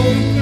hope.